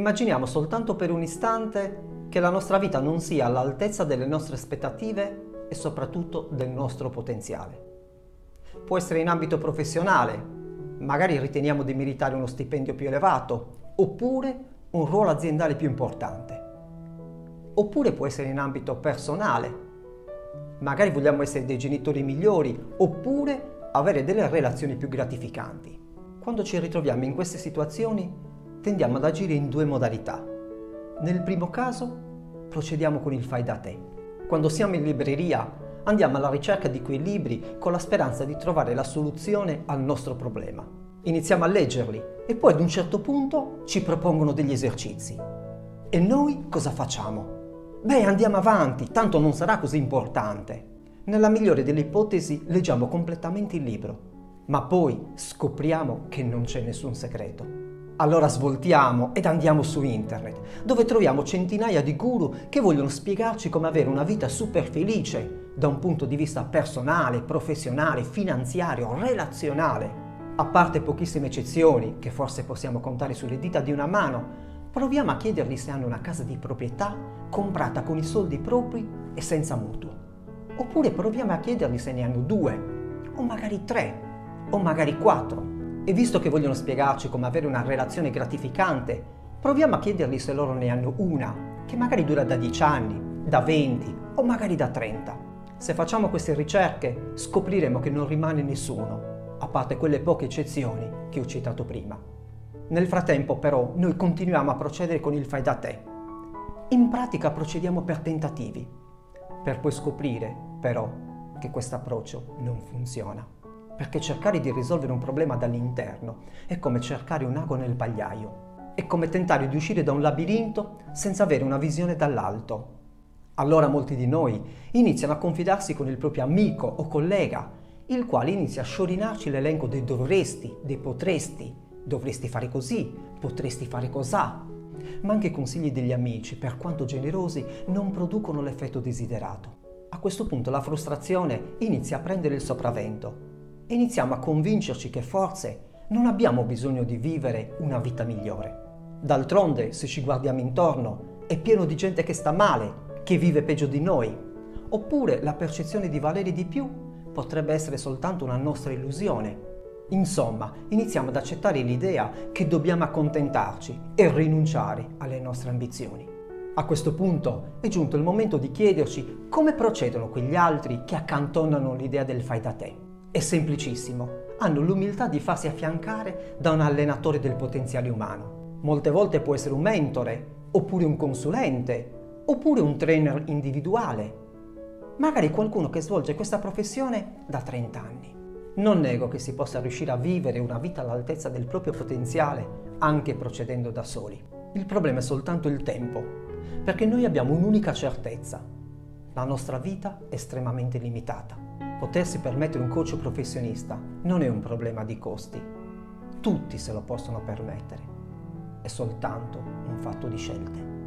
Immaginiamo soltanto per un istante che la nostra vita non sia all'altezza delle nostre aspettative e soprattutto del nostro potenziale. Può essere in ambito professionale, magari riteniamo di meritare uno stipendio più elevato, oppure un ruolo aziendale più importante. Oppure può essere in ambito personale, magari vogliamo essere dei genitori migliori, oppure avere delle relazioni più gratificanti. Quando ci ritroviamo in queste situazioni tendiamo ad agire in due modalità. Nel primo caso procediamo con il fai da te. Quando siamo in libreria andiamo alla ricerca di quei libri con la speranza di trovare la soluzione al nostro problema. Iniziamo a leggerli e poi ad un certo punto ci propongono degli esercizi. E noi cosa facciamo? Beh, andiamo avanti, tanto non sarà così importante. Nella migliore delle ipotesi leggiamo completamente il libro, ma poi scopriamo che non c'è nessun segreto. Allora svoltiamo ed andiamo su internet, dove troviamo centinaia di guru che vogliono spiegarci come avere una vita super felice da un punto di vista personale, professionale, finanziario, relazionale. A parte pochissime eccezioni, che forse possiamo contare sulle dita di una mano, proviamo a chiedergli se hanno una casa di proprietà comprata con i soldi propri e senza mutuo. Oppure proviamo a chiedergli se ne hanno due, o magari tre, o magari quattro. E visto che vogliono spiegarci come avere una relazione gratificante, proviamo a chiedergli se loro ne hanno una, che magari dura da 10 anni, da 20 o magari da 30. Se facciamo queste ricerche scopriremo che non rimane nessuno, a parte quelle poche eccezioni che ho citato prima. Nel frattempo però noi continuiamo a procedere con il fai da te. In pratica procediamo per tentativi, per poi scoprire però che questo approccio non funziona. Perché cercare di risolvere un problema dall'interno è come cercare un ago nel pagliaio. È come tentare di uscire da un labirinto senza avere una visione dall'alto. Allora molti di noi iniziano a confidarsi con il proprio amico o collega, il quale inizia a sciorinarci l'elenco dei dovresti, dei potresti, dovresti fare così, potresti fare cos'ha. Ma anche i consigli degli amici, per quanto generosi, non producono l'effetto desiderato. A questo punto la frustrazione inizia a prendere il sopravvento e iniziamo a convincerci che forse non abbiamo bisogno di vivere una vita migliore. D'altronde, se ci guardiamo intorno, è pieno di gente che sta male, che vive peggio di noi. Oppure la percezione di valere di più potrebbe essere soltanto una nostra illusione. Insomma, iniziamo ad accettare l'idea che dobbiamo accontentarci e rinunciare alle nostre ambizioni. A questo punto è giunto il momento di chiederci come procedono quegli altri che accantonano l'idea del fai da te. È semplicissimo, hanno l'umiltà di farsi affiancare da un allenatore del potenziale umano. Molte volte può essere un mentore, oppure un consulente, oppure un trainer individuale, magari qualcuno che svolge questa professione da 30 anni. Non nego che si possa riuscire a vivere una vita all'altezza del proprio potenziale anche procedendo da soli. Il problema è soltanto il tempo, perché noi abbiamo un'unica certezza. La nostra vita è estremamente limitata. Potersi permettere un coach professionista non è un problema di costi. Tutti se lo possono permettere. È soltanto un fatto di scelte.